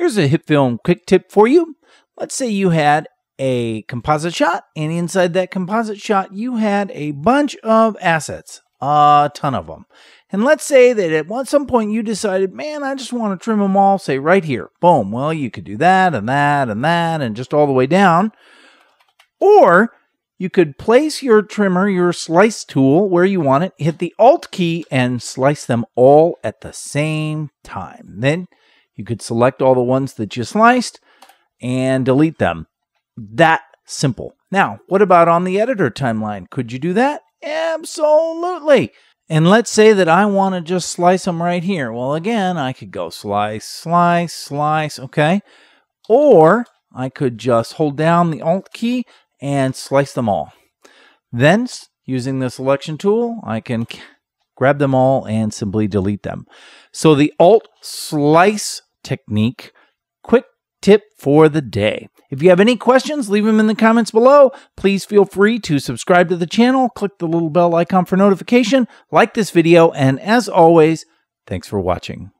Here's a HitFilm quick tip for you. Let's say you had a composite shot, and inside that composite shot, you had a bunch of assets, a ton of them. And let's say that at some point you decided, man, I just want to trim them all, say right here. Boom. Well, you could do that and that and that and just all the way down. Or you could place your trimmer, your slice tool, where you want it, hit the Alt key, and slice them all at the same time. Then you could select all the ones that you sliced and delete them. That simple. Now, what about on the editor timeline? Could you do that? Absolutely. And let's say that I want to just slice them right here. Well, again, I could go slice, slice, slice, okay? Or I could just hold down the Alt key and slice them all. Then, using the selection tool, I can grab them all and simply delete them. So the Alt Slice technique, quick tip for the day. If you have any questions, leave them in the comments below. Please feel free to subscribe to the channel, click the little bell icon for notification, like this video, and as always, thanks for watching.